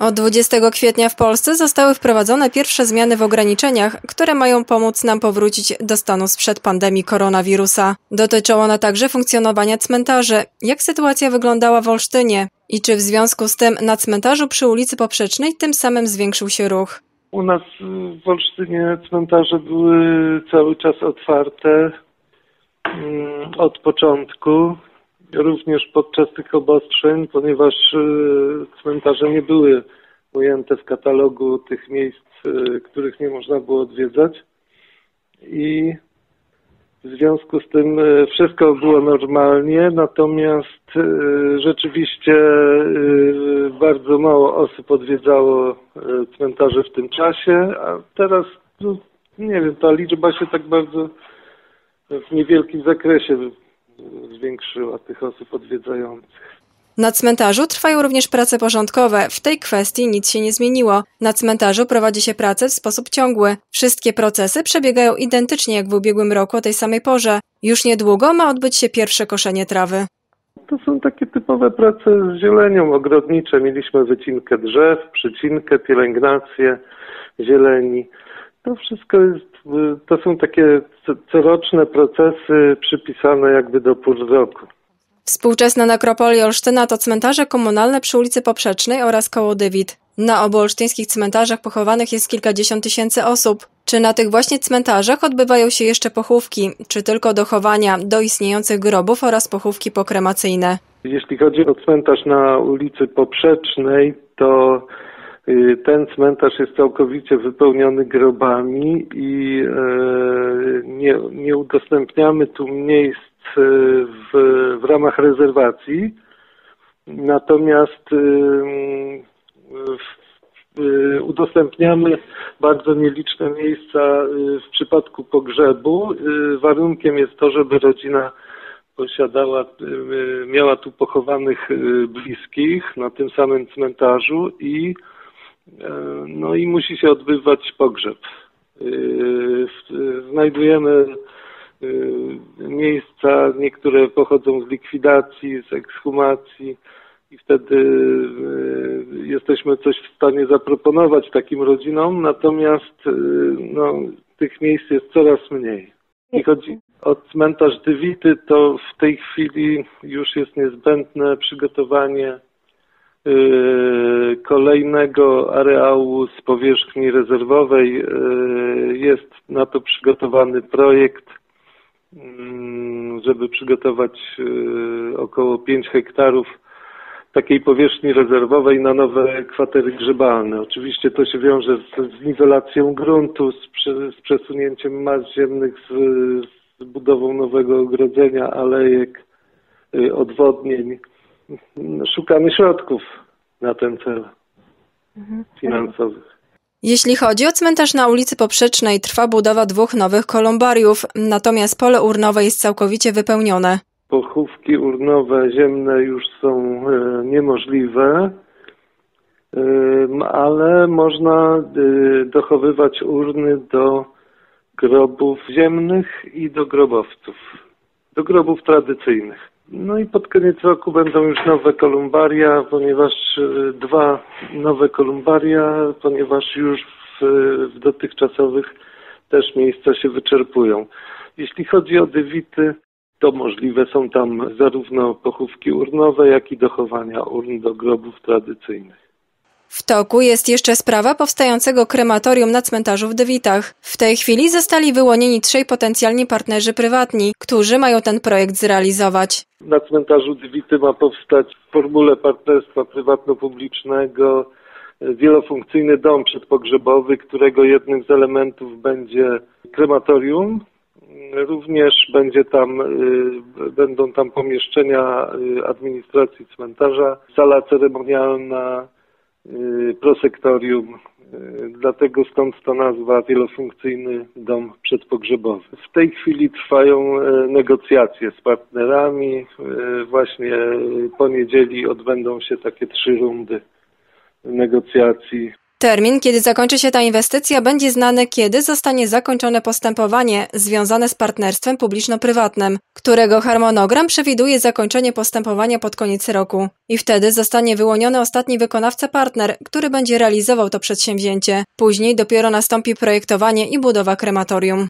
Od 20 kwietnia w Polsce zostały wprowadzone pierwsze zmiany w ograniczeniach, które mają pomóc nam powrócić do stanu sprzed pandemii koronawirusa. Dotyczą one także funkcjonowania cmentarzy. Jak sytuacja wyglądała w Olsztynie? I czy w związku z tym na cmentarzu przy ulicy Poprzecznej tym samym zwiększył się ruch? U nas w Olsztynie cmentarze były cały czas otwarte mm, od początku również podczas tych obostrzeń, ponieważ e, cmentarze nie były ujęte w katalogu tych miejsc, e, których nie można było odwiedzać. I w związku z tym e, wszystko było normalnie, natomiast rzeczywiście bardzo mało osób odwiedzało cmentarze w tym czasie, a teraz, no, nie wiem, ta liczba się tak bardzo w niewielkim zakresie zwiększyła tych osób odwiedzających. Na cmentarzu trwają również prace porządkowe. W tej kwestii nic się nie zmieniło. Na cmentarzu prowadzi się pracę w sposób ciągły. Wszystkie procesy przebiegają identycznie jak w ubiegłym roku o tej samej porze. Już niedługo ma odbyć się pierwsze koszenie trawy. To są takie typowe prace z zielenią ogrodnicze. Mieliśmy wycinkę drzew, przycinkę, pielęgnację zieleni. To wszystko jest to są takie coroczne procesy przypisane jakby do pór roku. Współczesna nekropolia Olsztyna to cmentarze komunalne przy ulicy Poprzecznej oraz koło Dywit. Na obu olsztyńskich cmentarzach pochowanych jest kilkadziesiąt tysięcy osób. Czy na tych właśnie cmentarzach odbywają się jeszcze pochówki, czy tylko dochowania do istniejących grobów oraz pochówki pokremacyjne? Jeśli chodzi o cmentarz na ulicy Poprzecznej, to ten cmentarz jest całkowicie wypełniony grobami i e, nie, nie udostępniamy tu miejsc e, w, w ramach rezerwacji. Natomiast y, udostępniamy bardzo nieliczne miejsca y, w przypadku pogrzebu. Warunkiem jest to, żeby rodzina posiadała, miała tu pochowanych bliskich na tym samym cmentarzu i no i musi się odbywać pogrzeb. E, znajdujemy e, miejsca, niektóre pochodzą z likwidacji, z ekshumacji i wtedy jesteśmy coś w stanie zaproponować takim rodzinom, natomiast no, tych miejsc jest coraz mniej. Jeśli chodzi o cmentarz Dywity, to w tej chwili już jest niezbędne przygotowanie kolejnego areału z powierzchni rezerwowej. Y, jest na to przygotowany projekt, mm, żeby przygotować y, około 5 hektarów takiej powierzchni rezerwowej na nowe kwatery grzebalne. Oczywiście to się wiąże z, z gruntu, z, z, przesunięciem mas ziemnych, z, z budową nowego ogrodzenia, alejek, odwodnień szukamy środków na ten cel mhm. finansowych. Jeśli chodzi o cmentarz na ulicy Poprzecznej, trwa budowa dwóch nowych kolumbariów, natomiast pole urnowe jest całkowicie wypełnione. Pochówki urnowe ziemne już są e, niemożliwe, e, ale można e, dochowywać urny do grobów ziemnych i do grobowców, do grobów tradycyjnych. No i pod koniec roku będą już nowe kolumbaria, ponieważ e, dwa nowe kolumbaria, ponieważ już w, w dotychczasowych też miejsca się wyczerpują. Jeśli chodzi o dywity, to możliwe są tam zarówno pochówki urnowe, jak i dochowania urn do grobów tradycyjnych. W toku jest jeszcze sprawa powstającego krematorium na cmentarzu w Dewitach. W tej chwili zostali wyłonieni trzej potencjalni partnerzy prywatni, którzy mają ten projekt zrealizować. Na cmentarzu Dewity ma powstać w formule partnerstwa prywatno-publicznego wielofunkcyjny dom przedpogrzebowy, którego jednym z elementów będzie krematorium. Również będzie tam, y, będą tam pomieszczenia administracji cmentarza, sala ceremonialna, prosektorium, y, dlatego stąd ta nazwa wielofunkcyjny dom przedpogrzebowy. W tej chwili trwają y, negocjacje z partnerami. Właśnie po niedzieli odbędą się takie trzy rundy negocjacji. Termin, kiedy zakończy się ta inwestycja, będzie znany, kiedy zostanie zakończone postępowanie związane z partnerstwem publiczno-prywatnym, którego harmonogram przewiduje zakończenie postępowania pod koniec roku. I wtedy zostanie wyłoniony ostatni wykonawca partner, który będzie realizował to przedsięwzięcie. Później dopiero nastąpi projektowanie i budowa krematorium.